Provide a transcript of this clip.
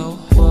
so